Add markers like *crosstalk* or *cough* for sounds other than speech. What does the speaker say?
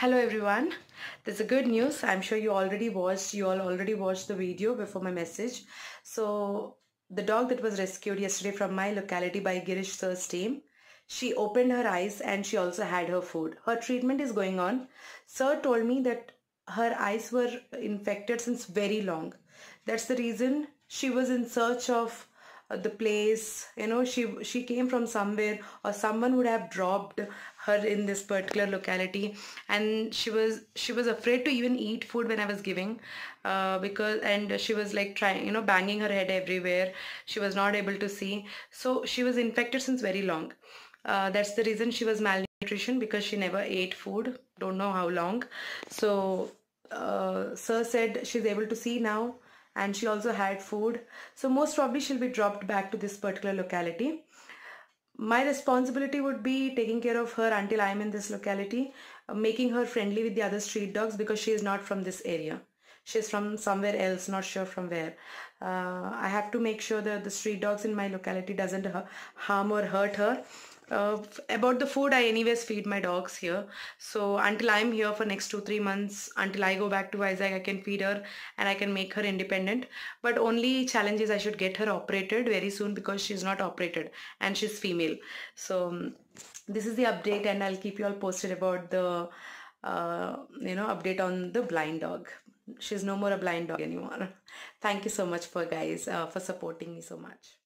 Hello everyone. There's a good news. I'm sure you already watched, you all already watched the video before my message. So the dog that was rescued yesterday from my locality by Girish sir's team, she opened her eyes and she also had her food. Her treatment is going on. Sir told me that her eyes were infected since very long. That's the reason she was in search of the place you know she she came from somewhere or someone would have dropped her in this particular locality. And she was she was afraid to even eat food when i was giving uh, because and she was like trying you know banging her head everywhere. She was not able to see. So she was infected since very long. Uh, that's the reason she was malnutrition because she never ate food don't know how long. So uh, sir said she's able to see now and she also had food. So most probably she'll be dropped back to this particular locality. My responsibility would be taking care of her until I'm in this locality, uh, making her friendly with the other street dogs because she is not from this area. She's from somewhere else, not sure from where. Uh, I have to make sure that the street dogs in my locality doesn't harm or hurt her uh, about the food i anyways feed my dogs here. So until i'm here for next two three months until i go back to Vizag I can feed her and I can make her independent. But only challenge is I should get her operated very soon because she's not operated and she's female. So um, this is the update and I'll keep you all posted about the uh, you know update on the blind dog. She's no more a blind dog anymore. *laughs* Thank you so much for guys uh, for supporting me so much